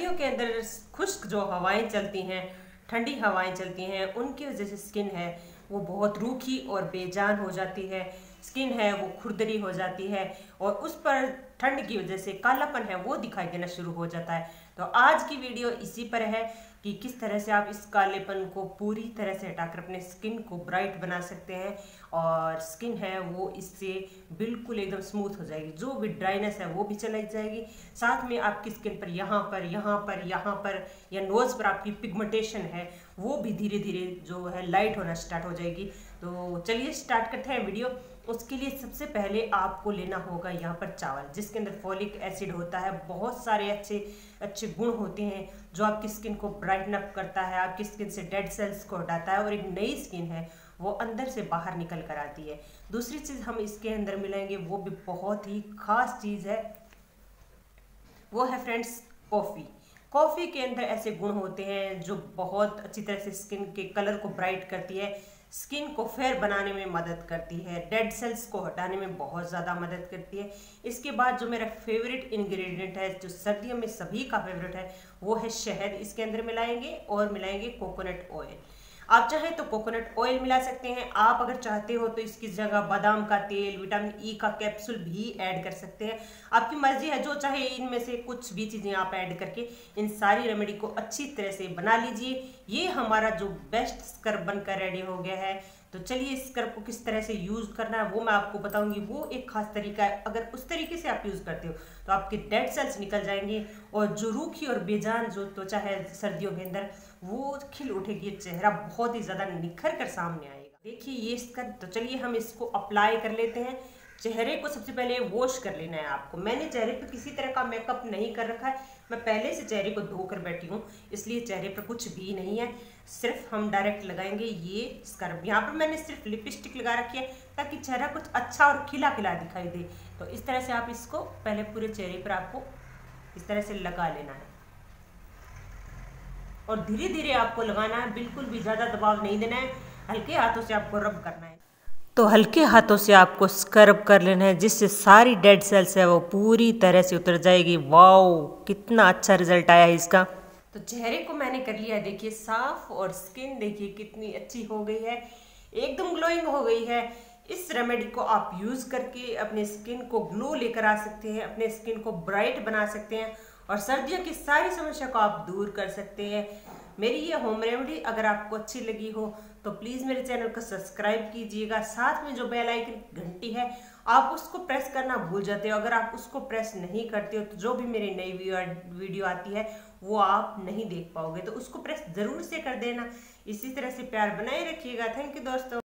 सर्दियों के अंदर खुश्क जो हवाएँ चलती हैं, ठंडी हवाएँ चलती हैं, उनकी वजह से स्किन है, वो बहुत रूखी और बेजान हो जाती है। स्किन है, वो खुरदरी हो जाती है और उस पर ठंड की वजह से कालापन है, वो दिखाई देना शुरू हो जाता है। तो आज की वीडियो इसी पर है कि किस तरह से आप इस कालेपन को पूरी तरह से हटाकर अपने स्किन को ब्राइट बना सकते हैं और स्किन है, वो इससे बिल्कुल एकदम स्मूथ हो जाएगी। जो भी ड्राइनेस है, वो भी चलाई जाएगी। साथ में आपकी स्किन पर यहाँ पर यहाँ पर यहाँ पर या नोज़ पर आपकी पिगमेंटेशन है, वो भी धीरे धीरे जो है, लाइट होना स्टार्ट हो जाएगी। तो चलिए स्टार्ट करते हैं वीडियो। उसके लिए सबसे पहले आपको लेना होगा यहाँ पर चावल, जिसके अंदर फॉलिक एसिड होता है। बहुत सारे अच्छे अच्छे गुण होते हैं जो आपकी स्किन को ब्राइटन अप करता है, आपकी स्किन से डेड सेल्स को हटाता है और एक नई स्किन है, वो अंदर से बाहर निकल कर आती है। दूसरी चीज़ हम इसके अंदर मिलाएँगे, वो भी बहुत ही खास चीज़ है। वो है फ्रेंड्स कॉफ़ी कॉफ़ी के अंदर ऐसे गुण होते हैं जो बहुत अच्छी तरह से स्किन के कलर को ब्राइट करती है। स्किन को फेयर बनाने में मदद करती है, डेड सेल्स को हटाने में बहुत ज़्यादा मदद करती है। इसके बाद जो मेरा फेवरेट इंग्रेडिएंट है, जो सर्दियों में सभी का फेवरेट है, वो है शहद। इसके अंदर मिलाएँगे और मिलाएँगे कोकोनट ऑयल। आप चाहें तो कोकोनट ऑयल मिला सकते हैं। आप अगर चाहते हो तो इसकी जगह बादाम का तेल विटामिन ई का कैप्सूल भी ऐड कर सकते हैं। आपकी मर्ज़ी है, जो चाहे इनमें से कुछ भी चीज़ें आप ऐड करके इन सारी रेमेडी को अच्छी तरह से बना लीजिए। ये हमारा जो बेस्ट स्क्रब बनकर रेडी हो गया है। तो चलिए इस स्क्रब को किस तरह से यूज़ करना है, वो मैं आपको बताऊँगी। वो एक खास तरीका है। अगर उस तरीके से आप यूज़ करते हो तो आपके डेड सेल्स निकल जाएँगे और जो रूखी और बेजान जो त्वचा है सर्दियों के अंदर, वो खिल उठेगी, चेहरा बहुत ही ज़्यादा निखर कर सामने आएगा। देखिए ये स्कर तो चलिए हम इसको अप्लाई कर लेते हैं। चेहरे को सबसे पहले वॉश कर लेना है आपको। मैंने चेहरे पर किसी तरह का मेकअप नहीं कर रखा है। मैं पहले से चेहरे को धोकर बैठी हूँ, इसलिए चेहरे पर कुछ भी नहीं है। सिर्फ़ हम डायरेक्ट लगाएँगे ये स्क्रब यहाँ पर मैंने सिर्फ़ लिपस्टिक लगा रखी है ताकि चेहरा कुछ अच्छा और खिला खिला दिखाई दे। तो इस तरह से आप इसको पहले पूरे चेहरे पर आपको इस तरह से लगा लेना है। और धीरे धीरे आपको लगाना है, बिल्कुल भी ज़्यादा दबाव नहीं देना है। हल्के हाथों से आपको रब करना है। तो हल्के हाथों से आपको स्क्रब कर लेना है, जिससे सारी डेड सेल्स है वो पूरी तरह से उतर जाएगी। वाओ कितना अच्छा रिज़ल्ट आया है इसका। तो चेहरे को मैंने कर लिया, देखिए साफ़ और स्किन देखिए कितनी अच्छी हो गई है, एकदम ग्लोइंग हो गई है। इस रेमेडी को आप यूज़ करके अपने स्किन को ग्लो लेकर आ सकते हैं, अपने स्किन को ब्राइट बना सकते हैं और सर्दियों की सारी समस्या को आप दूर कर सकते हैं। मेरी ये होम रेमेडी अगर आपको अच्छी लगी हो तो प्लीज़ मेरे चैनल को सब्सक्राइब कीजिएगा। साथ में जो बेल आइकन घंटी है, आप उसको प्रेस करना भूल जाते हो। अगर आप उसको प्रेस नहीं करते हो तो जो भी मेरी नई वीडियो आती है, वो आप नहीं देख पाओगे। तो उसको प्रेस ज़रूर से कर देना। इसी तरह से प्यार बनाए रखिएगा। थैंक यू दोस्तों।